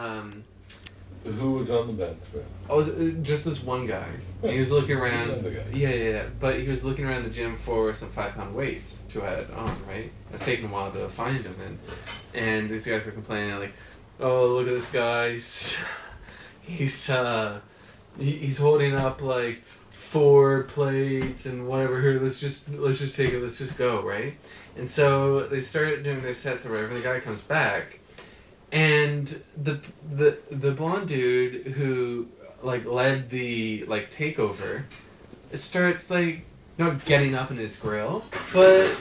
um, Who was on the bench? man? oh, uh, just this one guy. And he was looking around. Yeah, yeah, yeah. But he was looking around the gym for some five pound weights to add on, right? It's taken a while to find him, and and these guys were complaining like, "Oh, look at this guy. He's he's uh, he, he's holding up like four plates and whatever. Here, let's just let's just take it. Let's just go, right?" And so they started doing their sets or whatever. and The guy comes back, and the the the blonde dude who like led the like takeover starts like not getting up in his grill, but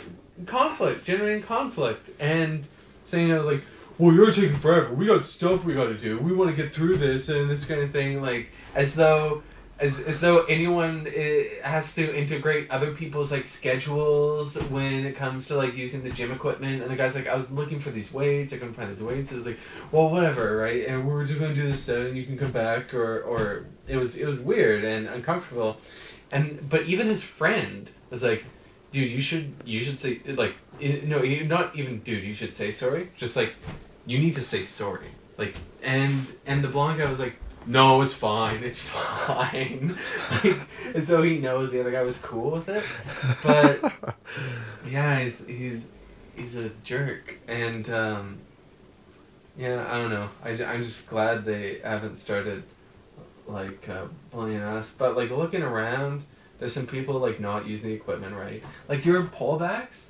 conflict, generating conflict, and saying like, "Well, you're taking forever. We got stuff we got to do. We want to get through this and this kind of thing." Like as though. As, as though anyone uh, has to integrate other people's like schedules when it comes to like using the gym equipment. And the guy's like I was looking for these weights. I couldn't find these weights. It was like well whatever right? And we're just gonna do this set and you can come back or or it was it was weird and uncomfortable. And but even his friend was like dude you should you should say like no you not even dude you should say sorry. Just like you need to say sorry. Like and and the blonde guy was like no it's fine. It's fine. Like as though he knows the other guy was cool with it. But yeah he's he's he's a jerk. And um yeah i don't know. I, i'm just glad they haven't started like uh, bullying us. But like looking around there's some people like not using the equipment right. Like your pullbacks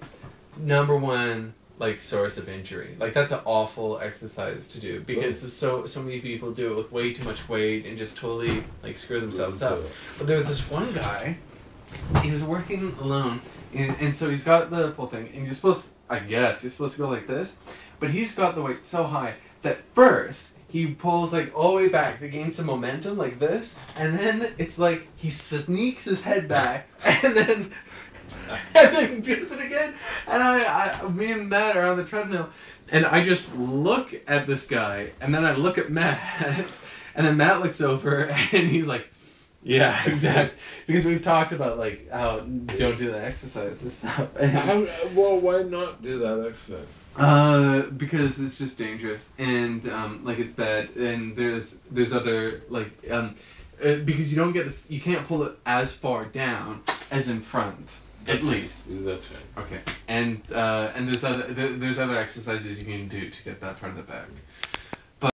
number one like source of injury. Like that's an awful exercise to do because so so many people do it with way too much weight and just totally like screw themselves up. but there was this one guy he was working alone and, and so he's got the pull thing and you're supposed i guess you're supposed to go like this but he's got the weight so high that first he pulls like all the way back to gain some momentum like this and then it's like he sneaks his head back and then and then does it again and I, I me and matt are on the treadmill and i just look at this guy and then i look at matt and then matt looks over and he's like yeah exactly because we've talked about like how don't do that exercise and stuff and How, well, why not do that exercise? uh, because it's just dangerous and um, like it's bad, and there's there's other like um, uh, because you don't get this, you can't pull it as far down as in front, at least. That's right. Okay, and uh, and there's other there's other exercises you can do to get that part of the back.